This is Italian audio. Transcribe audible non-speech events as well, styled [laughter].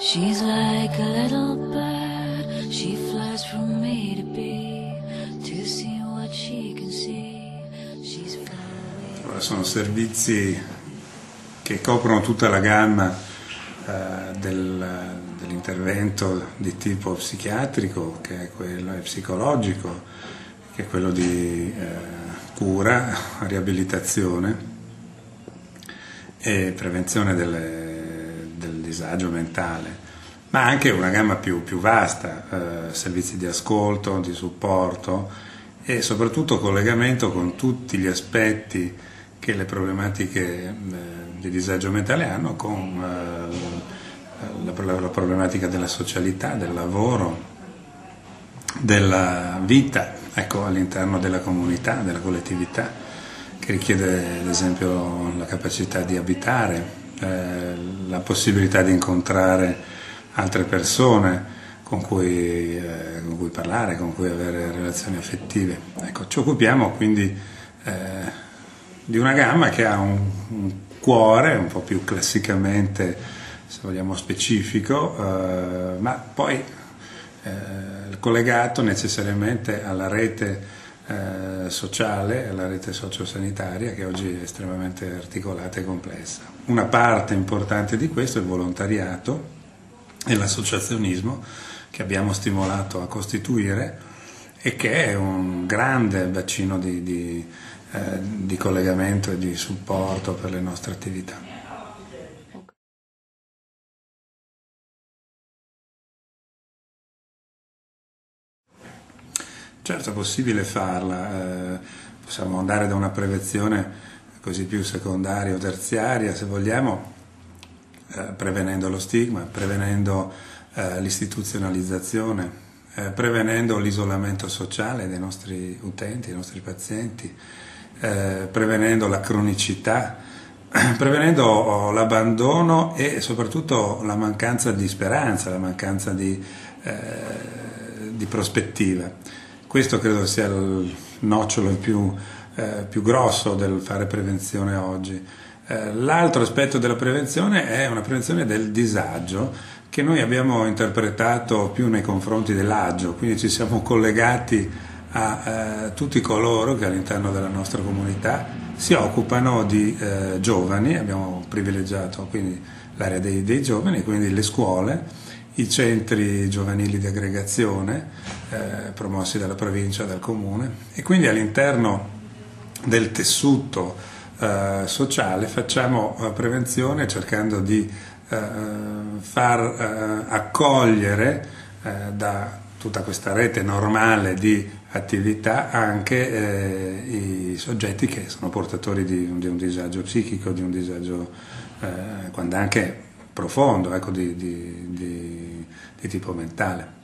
She's like a little bird, she flies from A to B to see what she can see. She's sono servizi che coprono tutta la gamma eh, del- dell'intervento di tipo psichiatrico, che è quello psicologico, che è quello di eh, cura, [laughs] riabilitazione e prevenzione delle- del disagio mentale, ma anche una gamma più, più vasta, eh, servizi di ascolto, di supporto e soprattutto collegamento con tutti gli aspetti che le problematiche eh, di disagio mentale hanno con eh, la, la- problematica della socialità, del lavoro, della vita ecco, all'interno della comunità, della collettività, che richiede ad esempio la capacità di abitare, eh, la possibilità di incontrare altre persone con cui, eh, con cui parlare, con cui avere relazioni affettive. Ecco, ci occupiamo quindi eh, di una gamma che ha un, un cuore un po' più classicamente, se vogliamo, specifico, eh, ma poi eh, collegato necessariamente alla rete eh, sociale, alla rete sociosanitaria che oggi è estremamente articolata e complessa. Una parte importante di questo è il volontariato e l'associazionismo che abbiamo stimolato a costituire e che è un grande bacino di, di, eh, di collegamento e di supporto per le nostre attività. Certo, è possibile farla, eh, possiamo andare da una prevenzione così più secondaria o terziaria, se vogliamo, eh, prevenendo lo stigma, prevenendo eh, l'istituzionalizzazione, eh, prevenendo l'isolamento sociale dei nostri utenti, dei nostri pazienti, eh, prevenendo la cronicità, [clears throat] prevenendo oh, l'abbandono e soprattutto la mancanza di speranza, la mancanza di, eh, di prospettiva. Questo credo sia il nocciolo più, eh, più grosso del fare prevenzione oggi. Eh, L'altro aspetto della prevenzione è una prevenzione del disagio che noi abbiamo interpretato più nei confronti dell'agio, quindi ci siamo collegati a eh, tutti coloro che all'interno della nostra comunità si occupano di eh, giovani, abbiamo privilegiato quindi l'area dei, dei giovani, quindi le scuole, i centri giovanili di aggregazione eh, promossi dalla provincia, dal comune e quindi all'interno del tessuto eh, sociale facciamo eh, prevenzione cercando di eh, far eh, accogliere eh, da tutta questa rete normale di attività anche i soggetti che sono portatori di, di un disagio psichico, di un disagio quando anche profondo, ecco, di- di- di tipo mentale.